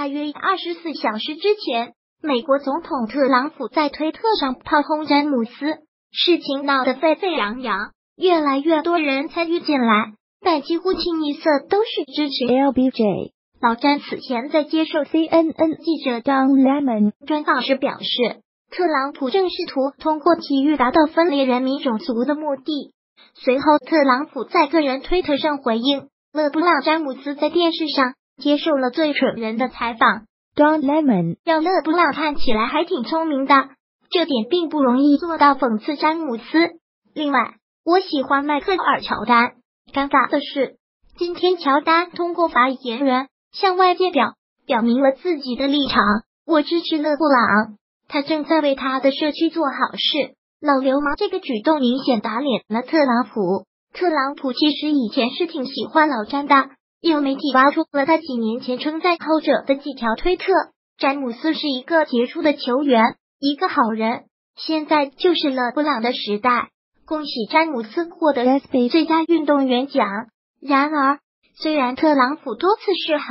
大约二十四小时之前，美国总统特朗普在推特上炮轰詹姆斯，事情闹得沸沸扬扬，越来越多人参与进来，但几乎清一色都是支持 LBJ。老詹此前在接受 CNN 记者 Don Lemon 专访时表示，特朗普正试图通过体育达到分裂人民种族的目的。随后，特朗普在个人推特上回应，勒布朗詹姆斯在电视上接受了最蠢人的采访。Don Lemon 让勒布朗看起来还挺聪明的，这点并不容易做到讽刺詹姆斯。另外，我喜欢迈克尔乔丹。尴尬的是，今天乔丹通过发言人。向外界表表明了自己的立场，我支持勒布朗，他正在为他的社区做好事。老流氓这个举动明显打脸了特朗普。特朗普其实以前是挺喜欢老詹的，有媒体挖出了他几年前称赞后者的几条推特。詹姆斯是一个杰出的球员，一个好人。现在就是勒布朗的时代，恭喜詹姆斯获得 SB 最佳运动员奖。然而。虽然特朗普多次示好，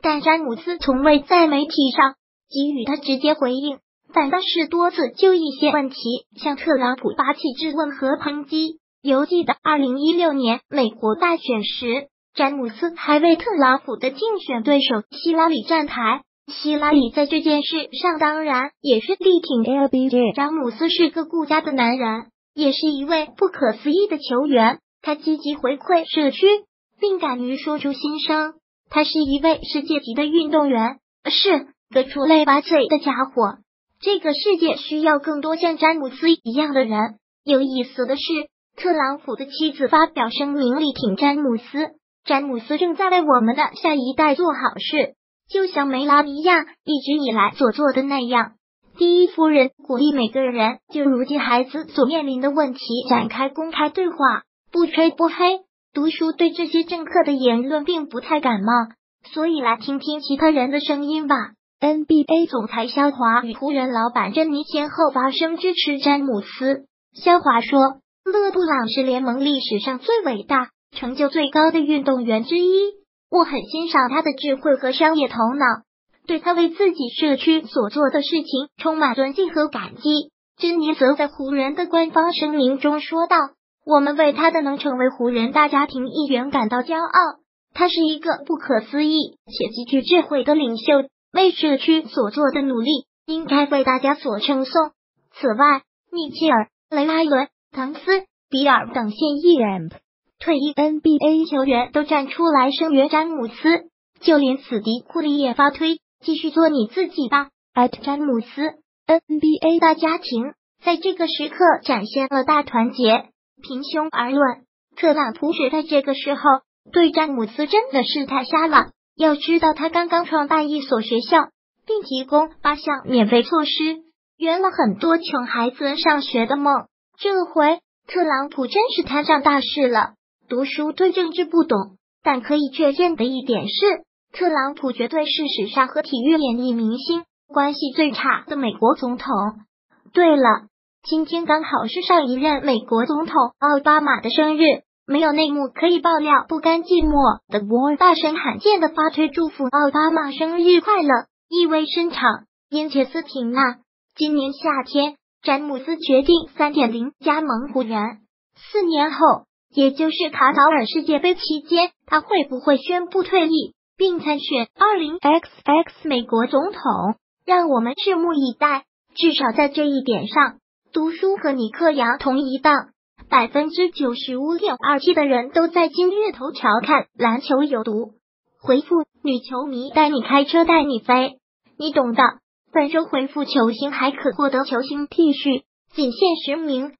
但詹姆斯从未在媒体上给予他直接回应，反倒是多次就一些问题向特朗普发起质问和抨击。犹记得二零一六年美国大选时，詹姆斯还为特朗普的竞选对手希拉里站台。希拉里在这件事上当然也是力挺 LBJ。詹姆斯是个顾家的男人，也是一位不可思议的球员。他积极回馈社区。并敢于说出心声，他是一位世界级的运动员，是个出类拔萃的家伙。这个世界需要更多像詹姆斯一样的人。有意思的是，特朗普的妻子发表声明力挺詹姆斯。詹姆斯正在为我们的下一代做好事，就像梅拉尼亚一直以来所做的那样。第一夫人鼓励每个人就如今孩子所面临的问题展开公开对话，不吹不黑。读书对这些政客的言论并不太感冒，所以来听听其他人的声音吧。NBA 总裁肖华与湖人老板珍妮先后发声支持詹姆斯。肖华说：“勒布朗是联盟历史上最伟大、成就最高的运动员之一，我很欣赏他的智慧和商业头脑，对他为自己社区所做的事情充满尊敬和感激。”珍妮则在湖人的官方声明中说道。我们为他的能成为湖人大家庭一员感到骄傲。他是一个不可思议且极具智慧的领袖，为社区所做的努力应该为大家所称颂。此外，米切尔、雷阿伦、唐斯、比尔等现役、退役 NBA 球员都站出来声援詹姆斯，就连死敌库里也发推：“继续做你自己吧。”詹姆斯，NBA 大家庭在这个时刻展现了大团结。平胸而论，特朗普是在这个时候对詹姆斯真的是太瞎了。要知道，他刚刚创办一所学校，并提供八项免费措施，圆了很多穷孩子上学的梦。这回特朗普真是摊上大事了。读书对政治不懂，但可以确认的一点是，特朗普绝对是史上和体育演艺明星关系最差的美国总统。对了。今天刚好是上一任美国总统奥巴马的生日，没有内幕可以爆料，不甘寂寞的 Boy 大声罕见的发推祝福奥巴马生日快乐，意味深长。因切斯廷纳，今年夏天詹姆斯决定三点零加盟湖人，四年后，也就是卡塔尔世界杯期间，他会不会宣布退役并参选二零 XX 美国总统？让我们拭目以待。至少在这一点上。读书和尼克杨同一档，百分之九十五点二七的人都在今日头条看篮球有毒。回复女球迷带你开车带你飞，你懂的。本周回复球星还可获得球星 T 恤，仅限十名。